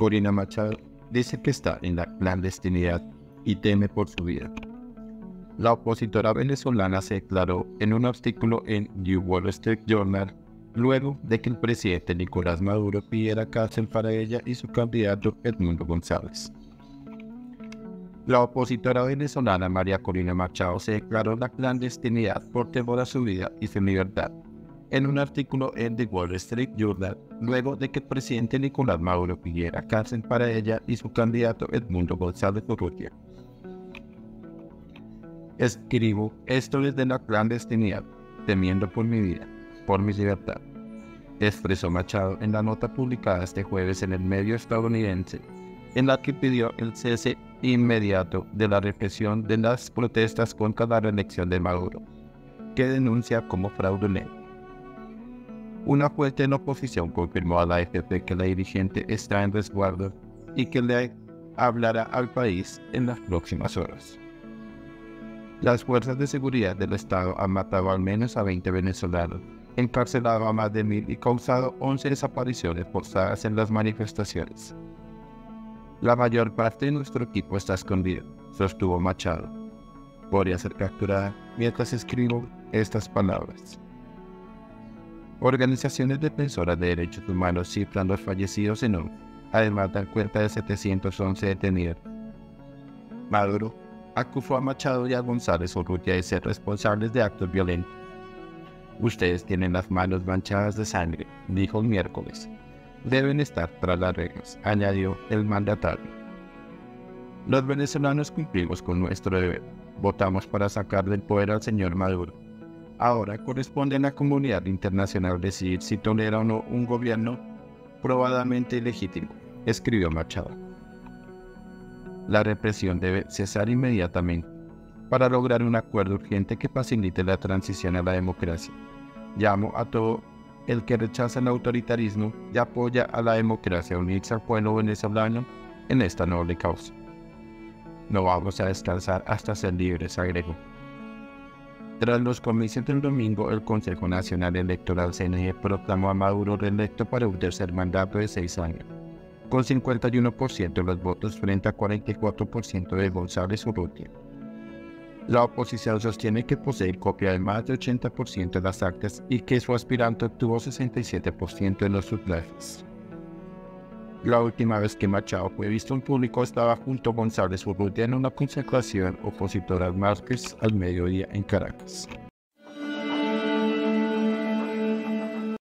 Corina Machado dice que está en la clandestinidad y teme por su vida. La opositora venezolana se declaró en un artículo en The Wall Street Journal luego de que el presidente Nicolás Maduro pidiera cárcel para ella y su candidato Edmundo González. La opositora venezolana María Corina Machado se declaró en la clandestinidad por temor a su vida y su libertad en un artículo en The Wall Street Journal luego de que el presidente Nicolás Maduro pidiera cárcel para ella y su candidato Edmundo González Urrutia. Escribo esto desde la clandestinidad, temiendo por mi vida, por mi libertad, expresó Machado en la nota publicada este jueves en el medio estadounidense, en la que pidió el cese inmediato de la represión de las protestas contra la reelección de Maduro, que denuncia como fraudulento. Una fuente en oposición confirmó a la AFP que la dirigente está en resguardo y que le hablará al país en las próximas horas. Las fuerzas de seguridad del Estado han matado al menos a 20 venezolanos, encarcelado a más de mil y causado 11 desapariciones forzadas en las manifestaciones. La mayor parte de nuestro equipo está escondido, sostuvo Machado. Podría ser capturada mientras escribo estas palabras. Organizaciones defensoras de derechos humanos cifran los fallecidos en un, además dan cuenta de 711 detenidos. Maduro acusó a Machado y a González Urrutia de ser responsables de actos violentos. Ustedes tienen las manos manchadas de sangre, dijo el miércoles. Deben estar tras las reglas, añadió el mandatario. Los venezolanos cumplimos con nuestro deber. Votamos para sacar del poder al señor Maduro Ahora corresponde a la comunidad internacional decidir si tolera o no un gobierno probadamente ilegítimo, escribió Machado. La represión debe cesar inmediatamente para lograr un acuerdo urgente que facilite la transición a la democracia. Llamo a todo el que rechaza el autoritarismo y apoya a la democracia a unirse al pueblo venezolano en esta noble causa. No vamos a descansar hasta ser libres, agregó. Tras los comicios del domingo, el Consejo Nacional Electoral CNE proclamó a Maduro reelecto para un tercer mandato de seis años, con 51% de los votos frente a 44% de González Urrutia. La oposición sostiene que posee copia de más del 80% de las actas y que su aspirante obtuvo 67% de los sufragios. La última vez que Machado fue visto en público estaba junto a González Urrutia en una concentración opositora al Márquez al mediodía en Caracas.